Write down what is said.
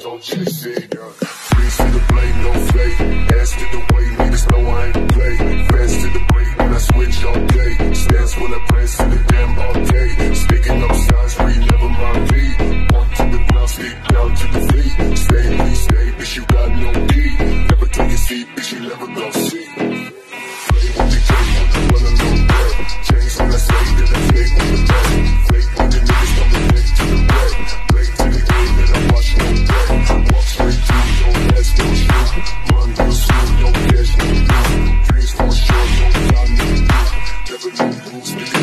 Don't you see that? Please see the blade, no fake. Ass to the way, need niggas know I ain't play. Fast to the blade, when I switch all day. Stance when I press to the damn all day. Sticking up signs, we never mind me. Walk to the ground, stick down to the feet. Stay, please stay, bitch, you got no key. Never take a seat, bitch, you never gon' see. Thank you.